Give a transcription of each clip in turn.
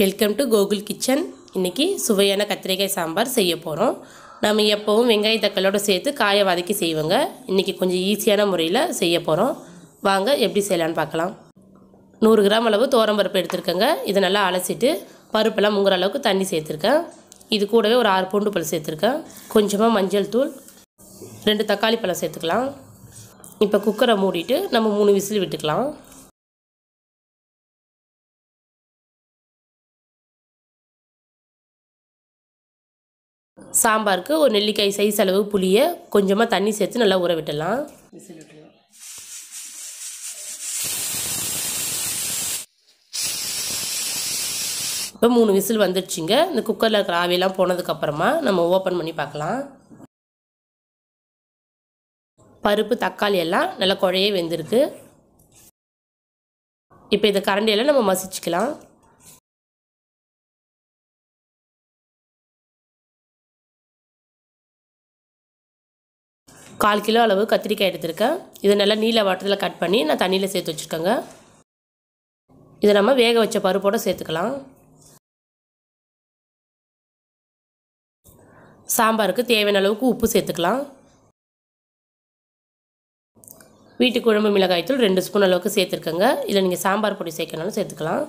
Welcome to Gokul kitchen இன்றைக்கி சுவையான கத்திரிக்காய் சாம்பார் செய்ய போகிறோம் நம்ம எப்போவும் வெங்காய தக்காளோட சேர்த்து காயை வதக்கி செய்வோங்க. இன்றைக்கி கொஞ்சம் ஈஸியான முறையில் செய்ய போகிறோம் வாங்க எப்படி செய்யலான்னு பார்க்கலாம். நூறு கிராம் அளவு பருப்பு எடுத்துருக்கேங்க. இதை நல்லா அலசிட்டு பருப்பெல்லாம் முங்குற அளவுக்கு தண்ணி சேர்த்துருக்கேன். இது கூடவே ஒரு ஆறு பூண்டு பழம் சேர்த்துருக்கேன். கொஞ்சமாக மஞ்சள் தூள் ரெண்டு தக்காளி பழம் சேர்த்துக்கலாம். இப்போ குக்கரை மூடிட்டு நம்ம மூணு விசில் விட்டுக்கலாம். சாம்பாருக்கு ஒரு நெல்லிக்காய் சைஸ் அளவு புளியை கொஞ்சமாக தண்ணி சேர்த்து நல்லா ஊற விட்டுடலாம். இப்போ மூணு விசில் வந்துடுச்சுங்க. இந்த குக்கரில் இருக்கிற ஆவியெல்லாம் போனதுக்கப்புறமா நம்ம ஓப்பன் பண்ணி பார்க்கலாம். பருப்பு தக்காளி எல்லாம் நல்லா குழையே வெந்திருக்கு. இப்போ இதை கரண்டியெல்லாம் நம்ம மசிச்சுக்கலாம். கால் கிலோ அளவு கத்திரிக்காய் எடுத்திருக்கேன். இதை நல்லா நீல வாட்டத்தில் கட் பண்ணி நான் தண்ணியில் சேர்த்து வச்சுருக்கேங்க. இதை நம்ம வேக வச்ச பருப்போடு சேர்த்துக்கலாம். சாம்பாருக்கு தேவையான அளவுக்கு உப்பு சேர்த்துக்கலாம். வீட்டு குழம்பு மிளகாய்த்தூள் ரெண்டு ஸ்பூன் அளவுக்கு சேர்த்துருக்கேங்க. இல்லை நீங்கள் சாம்பார் பொடி சேர்க்கனாலும் சேர்த்துக்கலாம்.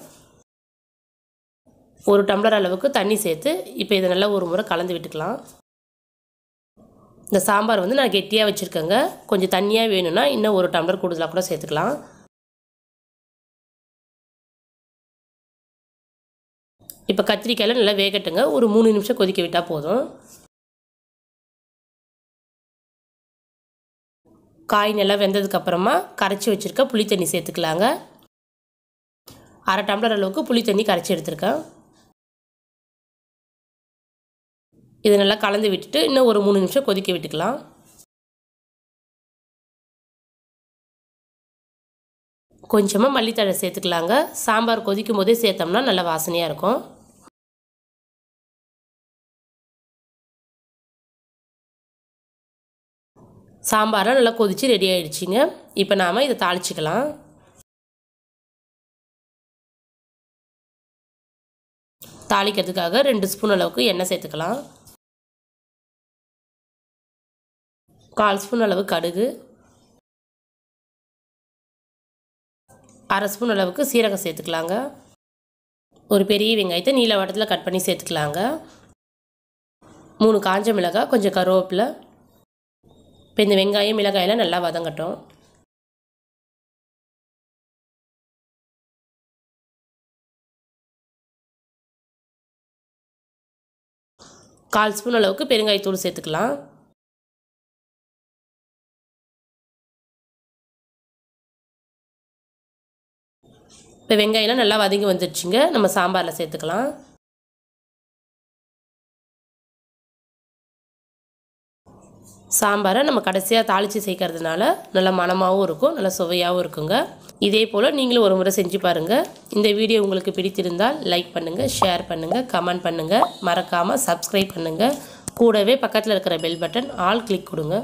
ஒரு டம்ளர் அளவுக்கு தண்ணி சேர்த்து இப்போ இதை நல்லா ஒரு முறை கலந்து விட்டுக்கலாம். இந்த சாம்பார் வந்து நான் கெட்டியாக வச்சுருக்கேங்க. கொஞ்சம் தண்ணியாக வேணும்னா இன்னும் ஒரு டம்ளர் கூடுதலாக கூட சேர்த்துக்கலாம். இப்போ கத்திரிக்காயில் நல்லா வேகட்டுங்க. ஒரு மூணு நிமிஷம் கொதிக்க விட்டால் போதும். காய் நல்லா வெந்ததுக்கப்புறமா கரைச்சி வச்சுருக்க புளி தண்ணி சேர்த்துக்கலாங்க. அரை டம்ளர் அளவுக்கு புளி தண்ணி கரைச்சி எடுத்துருக்கேன். இதை நல்லா கலந்து விட்டுட்டு இன்னும் ஒரு மூணு நிமிஷம் கொதிக்க விட்டுக்கலாம். கொஞ்சமாக மல்லித்தழை சேர்த்துக்கலாங்க. சாம்பார் கொதிக்கும் போதே சேர்த்தோம்னா நல்லா வாசனையாக இருக்கும். சாம்பாரெலாம் நல்லா கொதித்து ரெடி ஆகிடுச்சிங்க இப்போ நாம் இதை தாளிச்சிக்கலாம். தாளிக்கிறதுக்காக ரெண்டு ஸ்பூன் அளவுக்கு எண்ணெய் சேர்த்துக்கலாம். கால் ஸ்பூன் அளவு கடுகு அரை ஸ்பூன் அளவுக்கு சீரகம் சேர்த்துக்கலாங்க. ஒரு பெரிய வெங்காயத்தை நீல வட்டத்தில் கட் பண்ணி சேர்த்துக்கலாங்க. மூணு காஞ்ச மிளகாய் கொஞ்சம் கருவேப்பிலை. இப்போ இந்த வெங்காயம் மிளகாயெல்லாம் நல்லா வதங்கட்டும். கால் ஸ்பூன் அளவுக்கு பெருங்காயத்தூள் சேர்த்துக்கலாம். இப்போ வெங்காயம்லாம் நல்லா வதங்கி வந்துடுச்சுங்க. நம்ம சாம்பாரில் சேர்த்துக்கலாம். சாம்பாரை நம்ம கடைசியாக தாளித்து சேர்க்கறதுனால நல்லா மணமாகவும் இருக்கும் நல்லா சுவையாகவும் இருக்குங்க. இதே போல் நீங்களும் ஒரு முறை செஞ்சு பாருங்கள் இந்த வீடியோ உங்களுக்கு பிடித்திருந்தால் லைக் பண்ணுங்கள் ஷேர் பண்ணுங்கள் கமெண்ட் பண்ணுங்கள் மறக்காமல் சப்ஸ்கிரைப் பண்ணுங்கள் கூடவே பக்கத்தில் இருக்கிற பெல் பட்டன் ஆல் கிளிக் கொடுங்க.